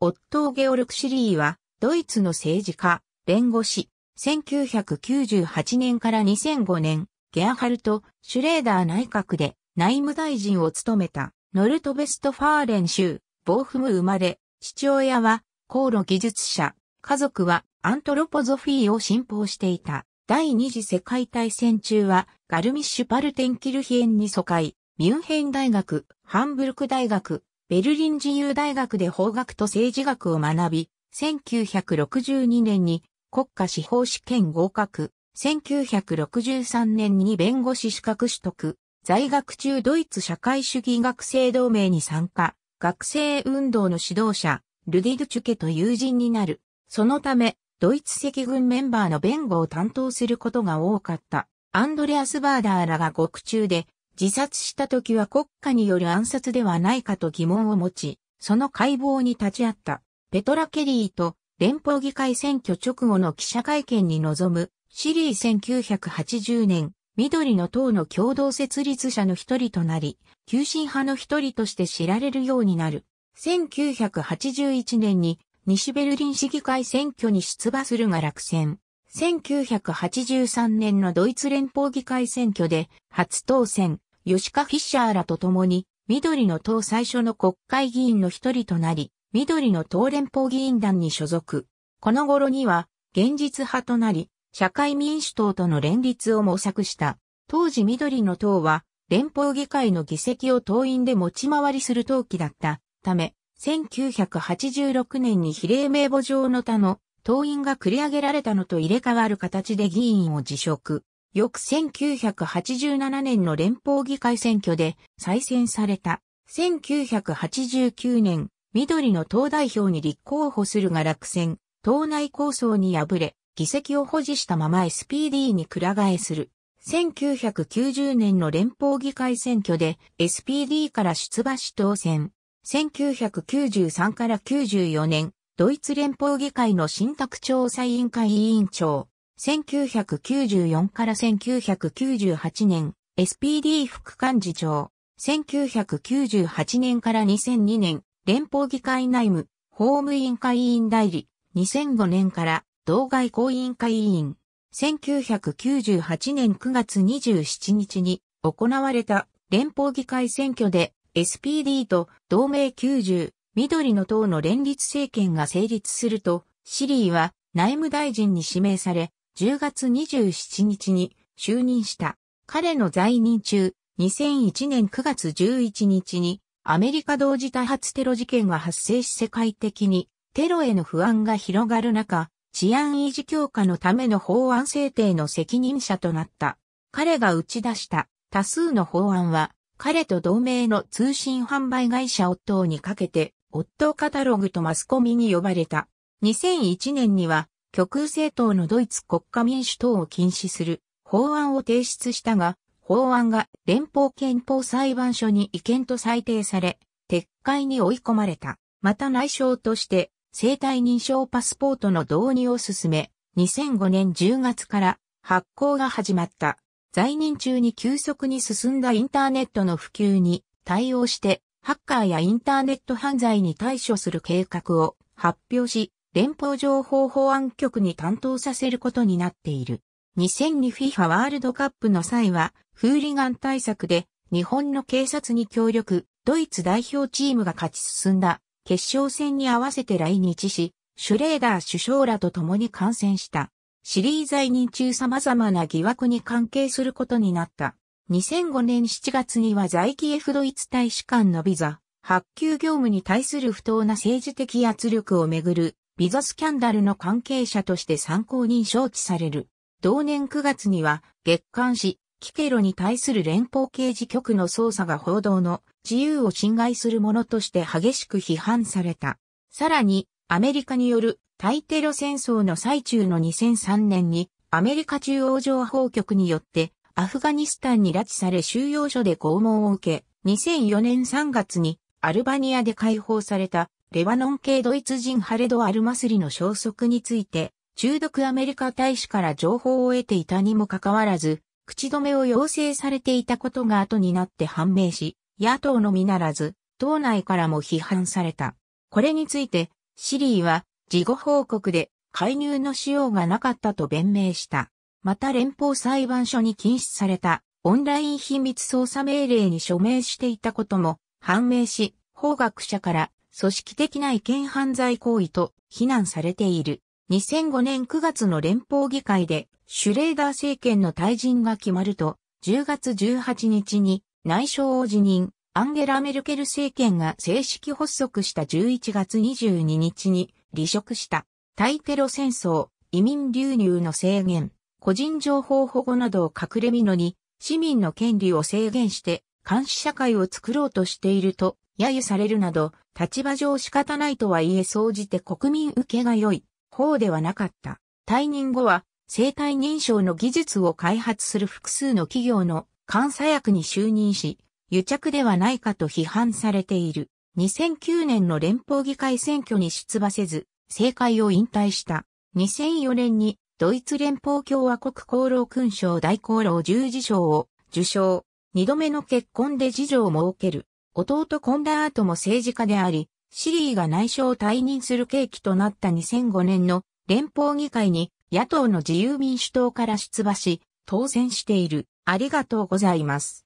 オットー・ゲオルク・シリーは、ドイツの政治家、弁護士、1998年から2005年、ゲアハルト・シュレーダー内閣で内務大臣を務めた、ノルトベストファーレン州、ボーフム生まれ、父親は、航路技術者、家族はアントロポゾフィーを信奉していた。第二次世界大戦中は、ガルミッシュパルテンキルヒエンに疎開、ミュンヘン大学、ハンブルク大学、ベルリン自由大学で法学と政治学を学び、1962年に国家司法試験合格、1963年に弁護士資格取得、在学中ドイツ社会主義学生同盟に参加、学生運動の指導者、ルディドチュケと友人になる。そのため、ドイツ赤軍メンバーの弁護を担当することが多かった。アンドレアス・バーダーらが獄中で自殺した時は国家による暗殺ではないかと疑問を持ち、その解剖に立ち会った。ペトラ・ケリーと連邦議会選挙直後の記者会見に臨むシリー1980年、緑の党の共同設立者の一人となり、急進派の一人として知られるようになる。1981年に西ベルリン市議会選挙に出馬するが落選。1983年のドイツ連邦議会選挙で初当選、吉カ・フィッシャーらと共に緑の党最初の国会議員の一人となり、緑の党連邦議員団に所属。この頃には現実派となり、社会民主党との連立を模索した。当時緑の党は連邦議会の議席を党員で持ち回りする党旗だったため、1986年に比例名簿上の他の党員が繰り上げられたのと入れ替わる形で議員を辞職。翌1987年の連邦議会選挙で再選された。1989年、緑の党代表に立候補するが落選、党内構想に敗れ、議席を保持したまま SPD にくら替えする。1990年の連邦議会選挙で SPD から出馬し当選。1993から94年、ドイツ連邦議会の信託調査委員会委員長。1994から1998年、SPD 副幹事長。1998年から2002年、連邦議会内務、法務委員会委員代理。2005年から、同外交委員会委員。1998年9月27日に行われた連邦議会選挙で SPD と同盟90、緑の党の連立政権が成立すると、シリーは内務大臣に指名され、10月27日に就任した。彼の在任中、2001年9月11日にアメリカ同時多発テロ事件が発生し世界的にテロへの不安が広がる中、治安維持強化のための法案制定の責任者となった。彼が打ち出した多数の法案は彼と同盟の通信販売会社オットーにかけて、オットーカタログとマスコミに呼ばれた。2001年には、極右政党のドイツ国家民主党を禁止する法案を提出したが、法案が連邦憲法裁判所に違憲と裁定され、撤回に追い込まれた。また内相として、生体認証パスポートの導入を進め、2005年10月から発行が始まった。在任中に急速に進んだインターネットの普及に対応して、ハッカーやインターネット犯罪に対処する計画を発表し、連邦情報保安局に担当させることになっている。2002 FIFA ワールドカップの際は、フーリガン対策で日本の警察に協力、ドイツ代表チームが勝ち進んだ決勝戦に合わせて来日し、シュレーダー首相らと共に観戦した。シリー在任中様々な疑惑に関係することになった。2005年7月には在キエフドイツ大使館のビザ、発給業務に対する不当な政治的圧力をめぐるビザスキャンダルの関係者として参考人招致される。同年9月には月刊誌キケロに対する連邦刑事局の捜査が報道の自由を侵害するものとして激しく批判された。さらにアメリカによる対テロ戦争の最中の2003年にアメリカ中央情報局によってアフガニスタンに拉致され収容所で拷問を受け、2004年3月にアルバニアで解放されたレバノン系ドイツ人ハレド・アルマスリの消息について、中毒アメリカ大使から情報を得ていたにもかかわらず、口止めを要請されていたことが後になって判明し、野党のみならず、党内からも批判された。これについて、シリーは事後報告で介入のしようがなかったと弁明した。また連邦裁判所に禁止されたオンライン秘密捜査命令に署名していたことも判明し、法学者から組織的な違憲犯罪行為と非難されている。2005年9月の連邦議会でシュレーダー政権の退陣が決まると、10月18日に内相を辞任、アンゲラ・メルケル政権が正式発足した11月22日に離職した。対テロ戦争、移民流入の制限、個人情報保護などを隠れみのに、市民の権利を制限して監視社会を作ろうとしていると揶揄されるなど、立場上仕方ないとはいえ総じて国民受けが良い方ではなかった。退任後は、生体認証の技術を開発する複数の企業の監査役に就任し、癒着ではないかと批判されている。2009年の連邦議会選挙に出馬せず、政界を引退した。2004年にドイツ連邦共和国功労勲章大功労十字章を受賞。二度目の結婚で次女を設ける。弟コンダートも政治家であり、シリーが内相を退任する契機となった2005年の連邦議会に野党の自由民主党から出馬し、当選している。ありがとうございます。